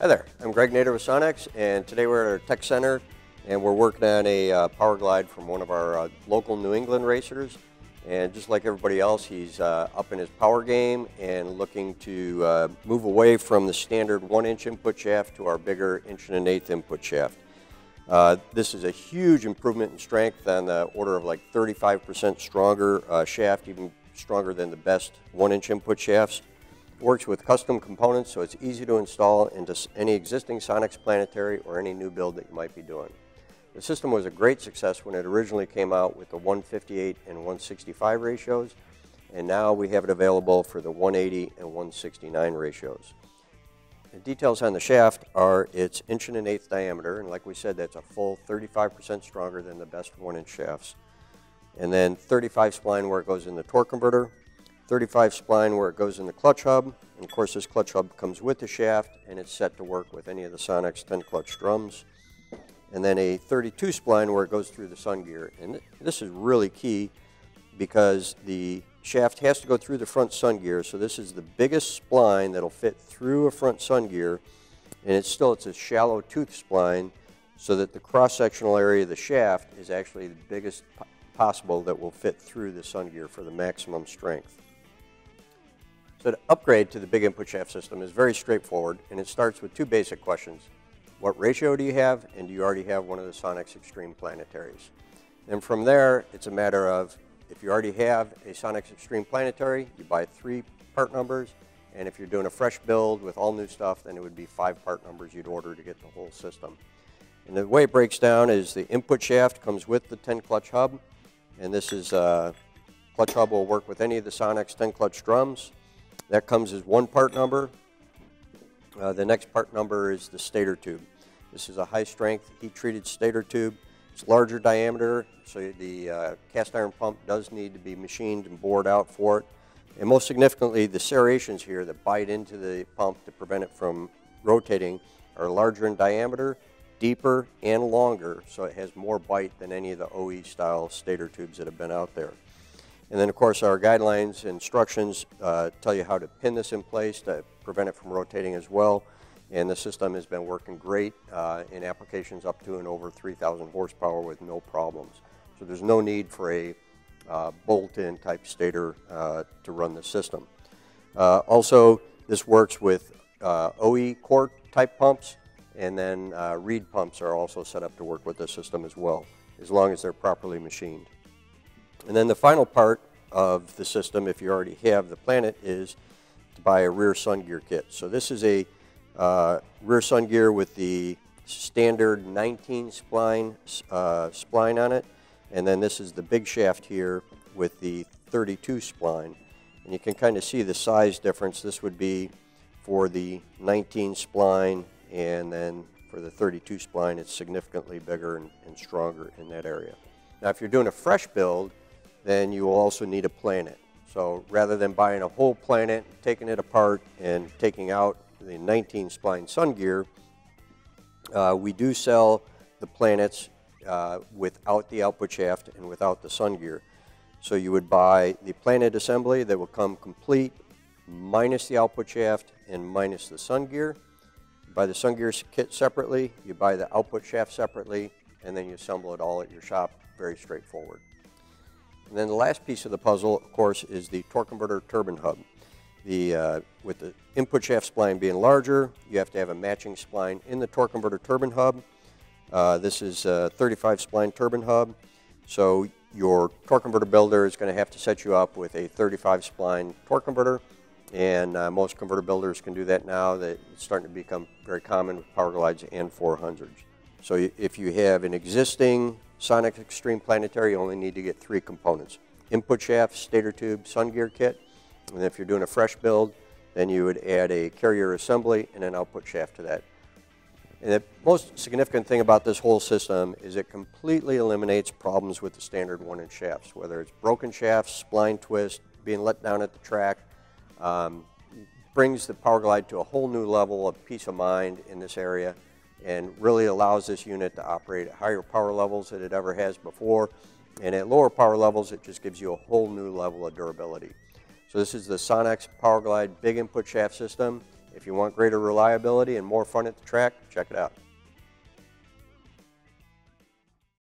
Hi there, I'm Greg Nader with Sonnax, and today we're at our tech center, and we're working on a uh, Powerglide from one of our uh, local New England racers. And just like everybody else, he's uh, up in his power game and looking to uh, move away from the standard one inch input shaft to our bigger inch and an eighth input shaft. Uh, this is a huge improvement in strength on the order of like 35% stronger uh, shaft, even stronger than the best one inch input shafts. Works with custom components, so it's easy to install into any existing Sonnax planetary or any new build that you might be doing. The system was a great success when it originally came out with the 158 and 165 ratios, and now we have it available for the 180 and 169 ratios. The details on the shaft are its inch and an eighth diameter, and like we said, that's a full 35% stronger than the best one inch shafts. And then 35 spline where it goes in the torque converter, 35 spline where it goes in the clutch hub, and of course this clutch hub comes with the shaft and it's set to work with any of the Sonnax 10 clutch drums and then a 32 spline where it goes through the sun gear. And this is really key because the shaft has to go through the front sun gear. So this is the biggest spline that'll fit through a front sun gear. And it's still, it's a shallow tooth spline so that the cross-sectional area of the shaft is actually the biggest possible that will fit through the sun gear for the maximum strength. So to upgrade to the big input shaft system is very straightforward and it starts with two basic questions. What ratio do you have, and do you already have one of the Sonnax Extreme planetaries? And from there, it's a matter of if you already have a Sonnax Extreme planetary, you buy three part numbers, and if you're doing a fresh build with all new stuff, then it would be five part numbers you'd order to get the whole system. And the way it breaks down is the input shaft comes with the 10 clutch hub, and this is uh, clutch hub will work with any of the Sonnax 10 clutch drums. That comes as one part number. Uh, the next part number is the stator tube. This is a high strength heat treated stator tube. It's larger diameter, so the uh, cast iron pump does need to be machined and bored out for it. And most significantly, the serrations here that bite into the pump to prevent it from rotating are larger in diameter, deeper, and longer, so it has more bite than any of the OE style stator tubes that have been out there. And then, of course, our guidelines and instructions uh, tell you how to pin this in place to prevent it from rotating as well. And the system has been working great uh, in applications up to and over 3,000 horsepower with no problems. So there's no need for a uh, bolt-in type stator uh, to run the system. Uh, also, this works with uh, OE core type pumps, and then reed pumps are also set up to work with the system as well, as long as they're properly machined. And then the final part of the system, if you already have the Planet, is to buy a rear sun gear kit. So this is a uh, rear sun gear with the standard 19 spline, uh, spline on it. And then this is the big shaft here with the 32 spline. And you can kind of see the size difference. This would be for the 19 spline and then for the 32 spline it's significantly bigger and, and stronger in that area. Now if you're doing a fresh build then you will also need a planet. So rather than buying a whole planet, taking it apart and taking out the 19 spline sun gear, uh, we do sell the planets uh, without the output shaft and without the sun gear. So you would buy the planet assembly that will come complete minus the output shaft and minus the sun gear. You buy the sun gear kit separately, you buy the output shaft separately, and then you assemble it all at your shop. Very straightforward. And then the last piece of the puzzle, of course, is the torque converter turbine hub. The, uh, with the input shaft spline being larger, you have to have a matching spline in the torque converter turbine hub. Uh, this is a 35 spline turbine hub. So your torque converter builder is going to have to set you up with a 35 spline torque converter. And uh, most converter builders can do that now. That it's starting to become very common with Powerglides and 400s. So if you have an existing Sonnax Extreme Planetary, you only need to get three components. Input shaft, stator tube, sun gear kit. And if you're doing a fresh build, then you would add a carrier assembly and an output shaft to that. And the most significant thing about this whole system is it completely eliminates problems with the standard one-inch shafts, whether it's broken shafts, spline twist, being let down at the track, um, brings the Powerglide to a whole new level of peace of mind in this area and really allows this unit to operate at higher power levels than it ever has before. And at lower power levels, it just gives you a whole new level of durability. So this is the Sonnax Power Glide Big Input Shaft System. If you want greater reliability and more fun at the track, check it out.